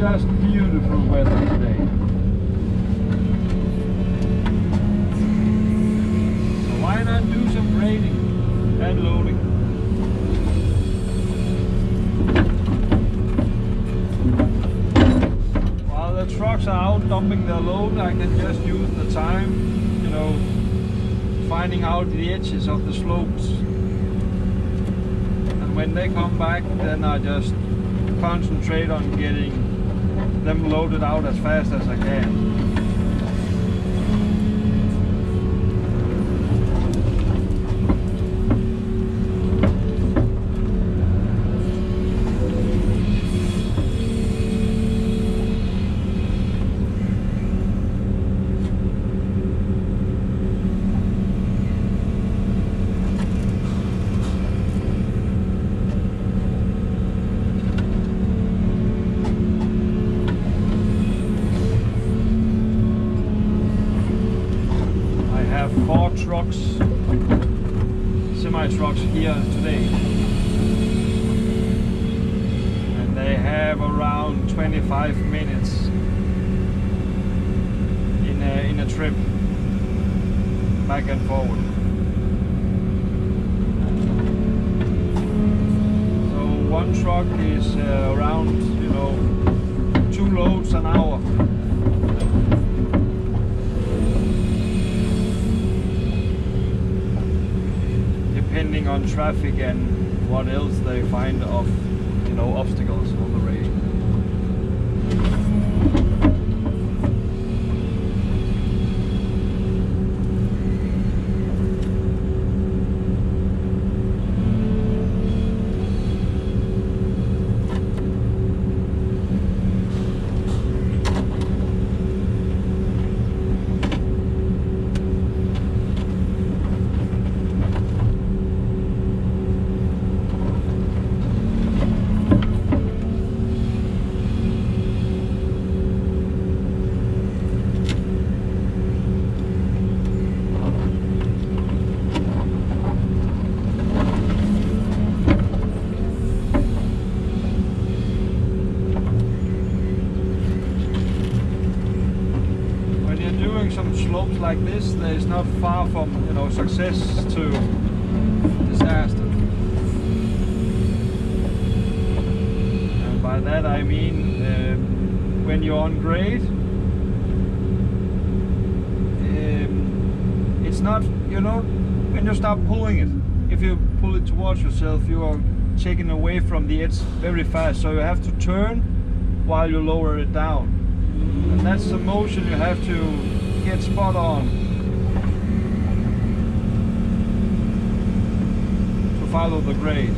just beautiful weather today. So why not do some grading and loading? While the trucks are out dumping their load, I can just use the time, you know, finding out the edges of the slopes. And when they come back, then I just concentrate on getting them loaded out as fast as I can. I have four trucks, semi trucks here today. And they have around 25 minutes in a, in a trip back and forward. So one truck is uh, around, you know, two loads an hour. Traffic and what else they find of you know obstacles on the way. When you're doing some slopes like this, there is not far from you know success to disaster. And by that I mean um, when you're on grade, um, it's not you know when you start pulling it. If you pull it towards yourself, you are taken away from the edge very fast. So you have to turn while you lower it down. And that's the motion you have to get spot on to follow the grade.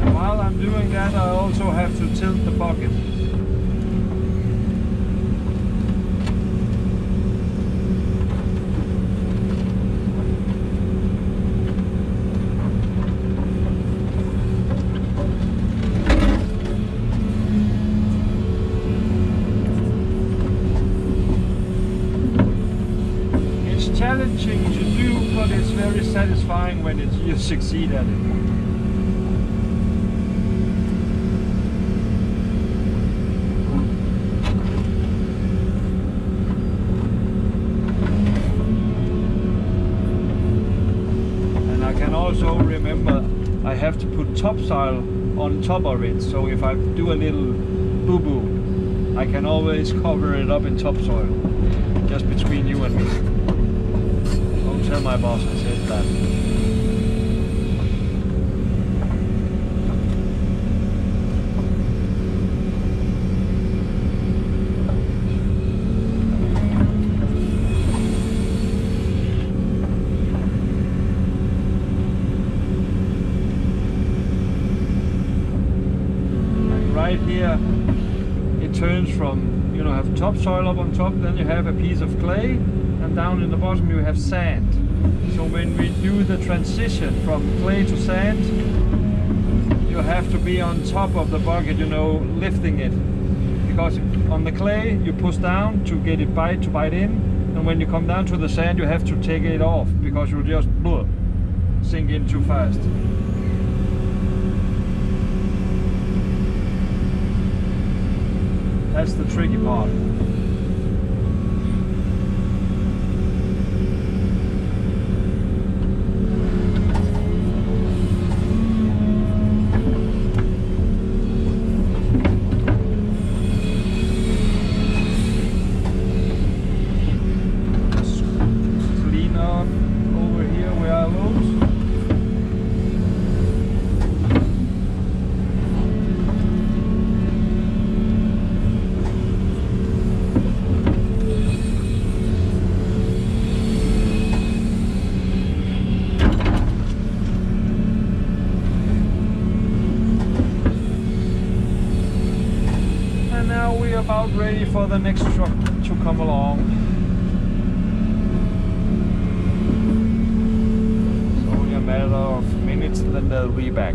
And while I'm doing that, I also have to tilt the bucket. It's challenging to do, but it's very satisfying when it, you succeed at it. And I can also remember I have to put topsoil on top of it, so if I do a little boo-boo, I can always cover it up in topsoil, just between you and me. Don't tell my boss I said that. From, you know, have topsoil up on top, then you have a piece of clay, and down in the bottom you have sand. So when we do the transition from clay to sand, you have to be on top of the bucket, you know, lifting it. Because on the clay you push down to get it bite to bite in, And when you come down to the sand, you have to take it off because you'll just blah, sink in too fast. That's the tricky part. For the next truck to come along. It's only a matter of minutes, then they'll be back.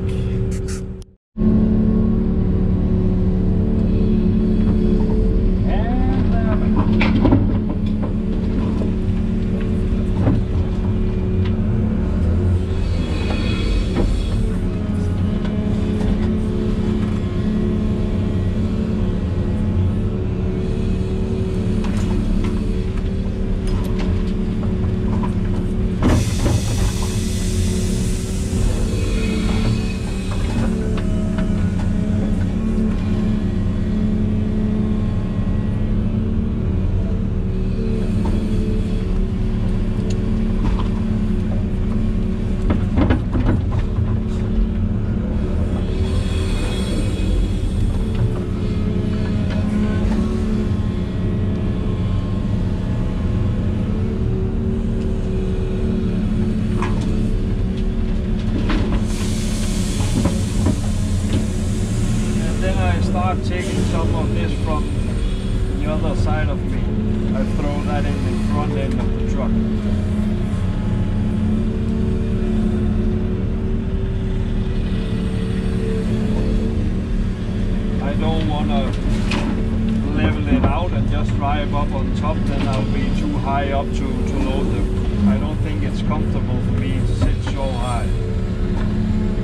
Comfortable for me to sit so high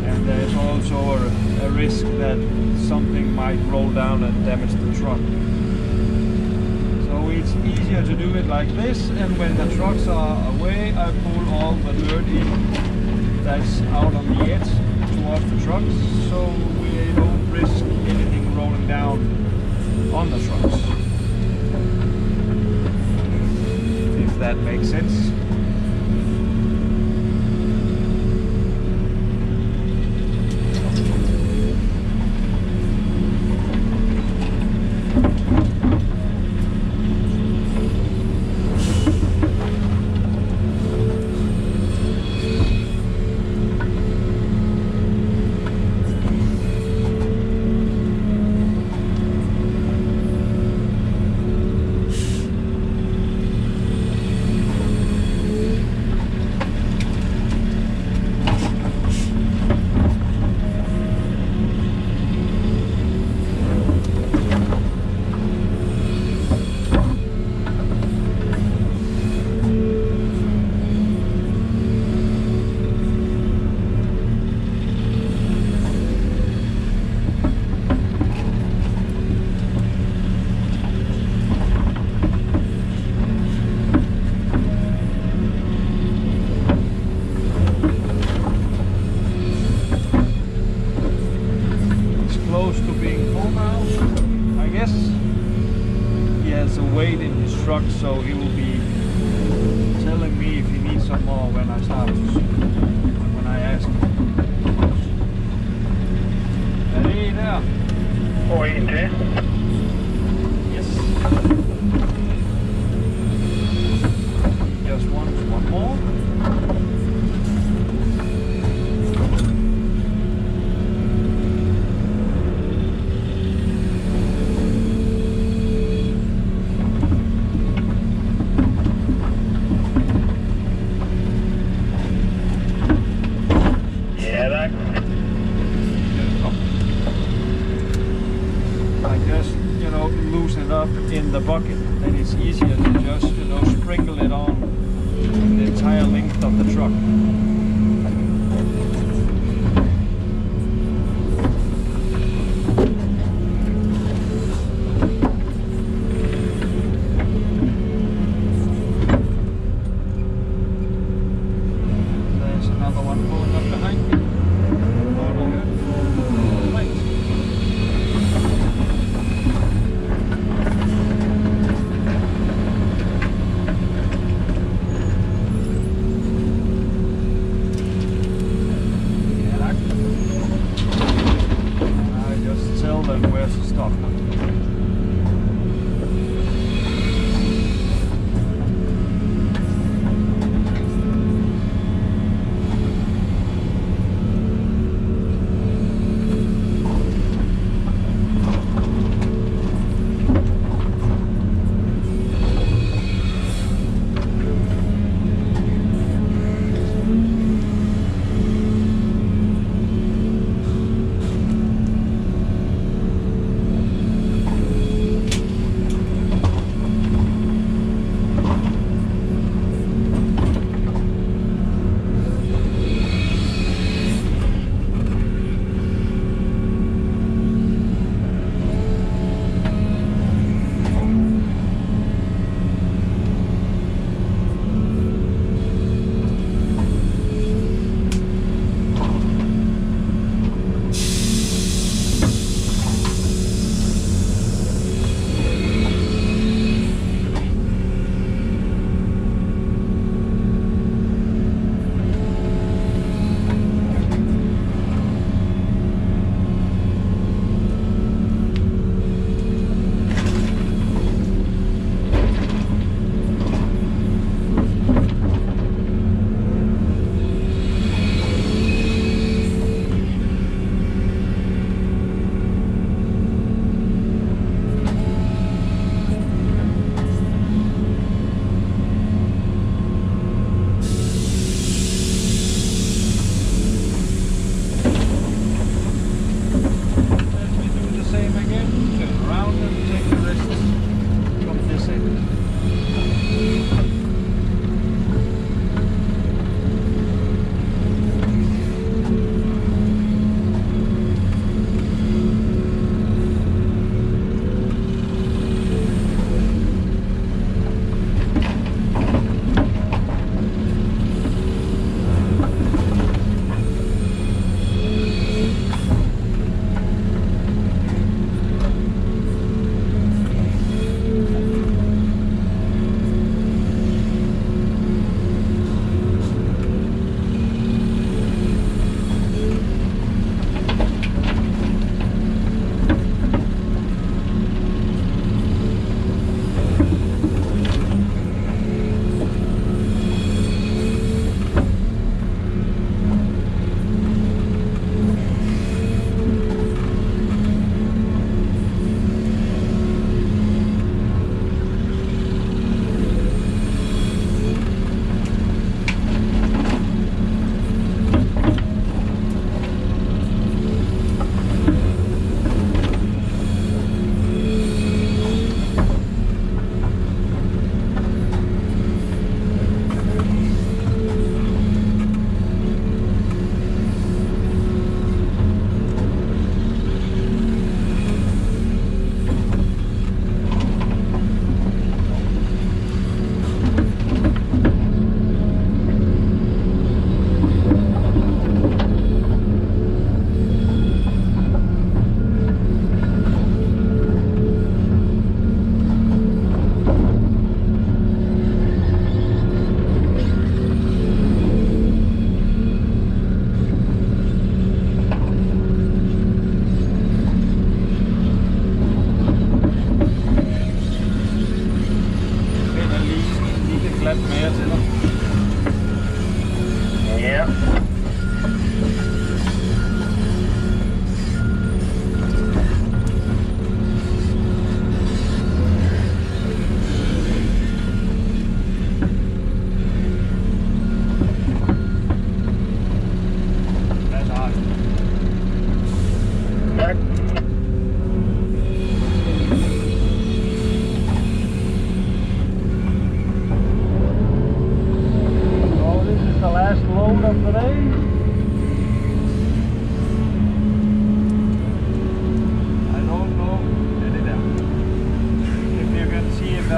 and there's also a, a risk that something might roll down and damage the truck. So it's easier to do it like this and when the trucks are away I pull all the dirt in that's out on the edge towards the trucks so we don't risk anything rolling down on the trucks. If that makes sense.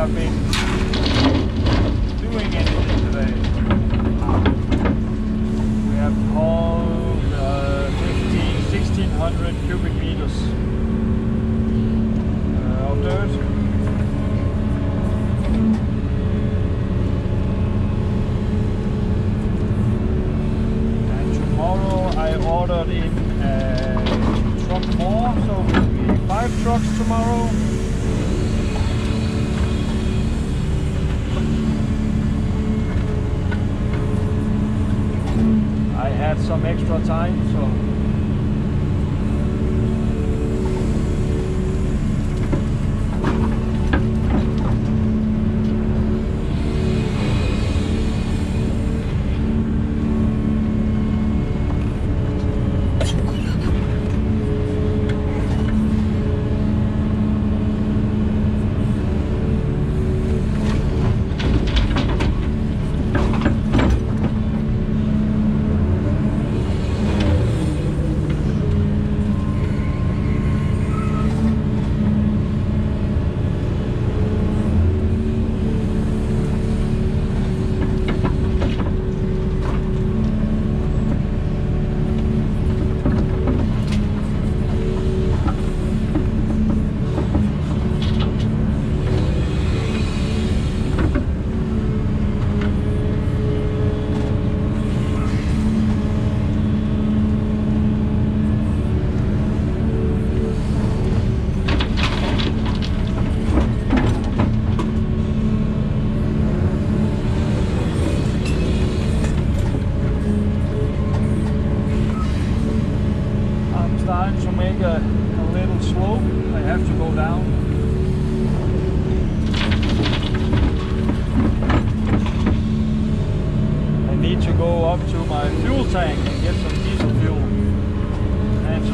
I mean, extra time.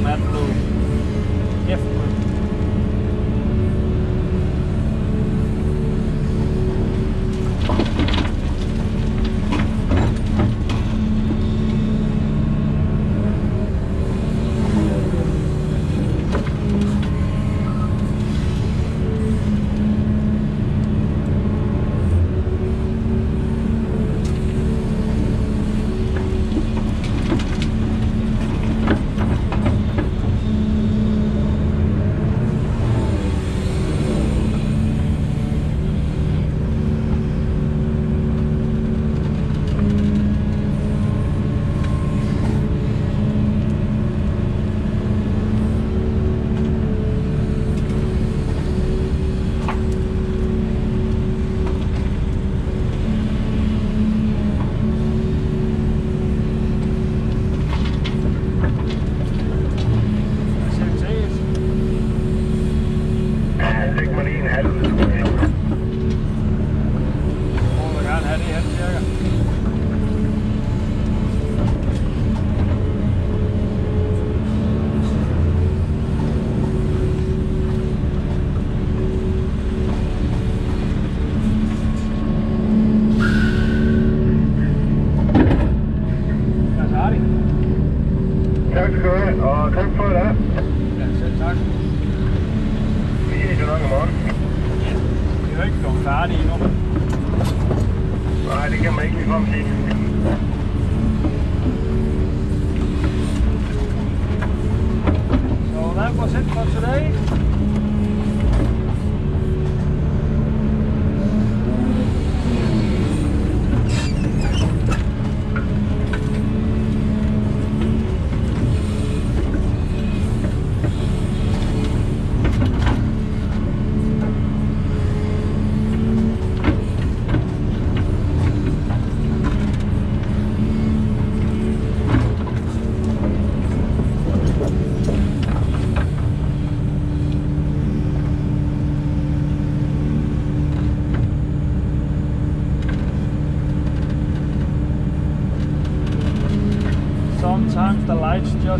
metro yes.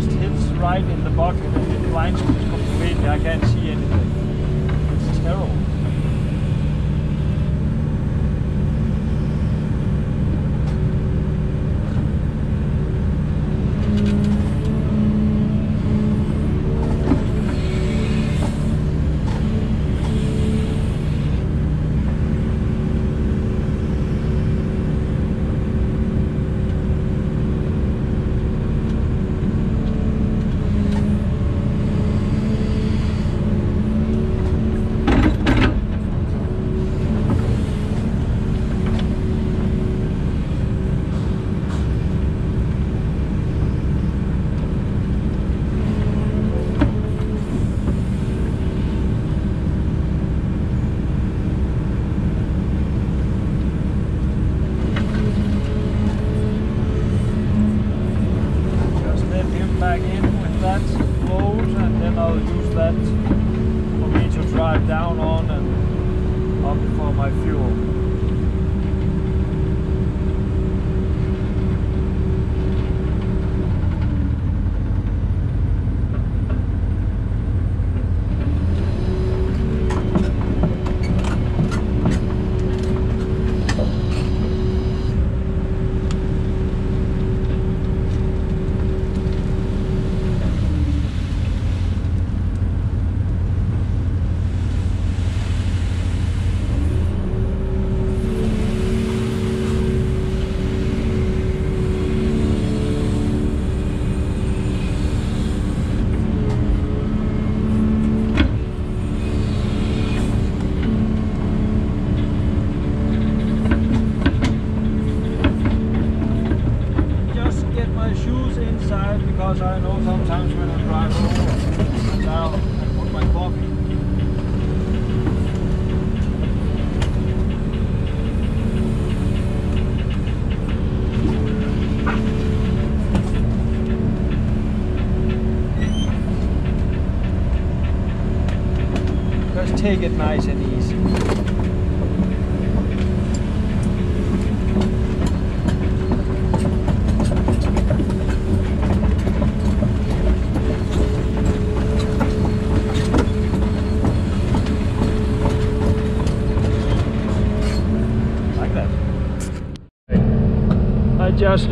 just hits right in the bucket and it blinds me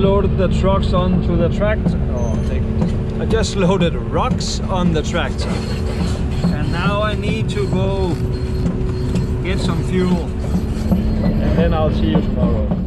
loaded the trucks onto the tractor. Oh. I just loaded rocks on the tractor. And now I need to go get some fuel. And then I'll see you tomorrow.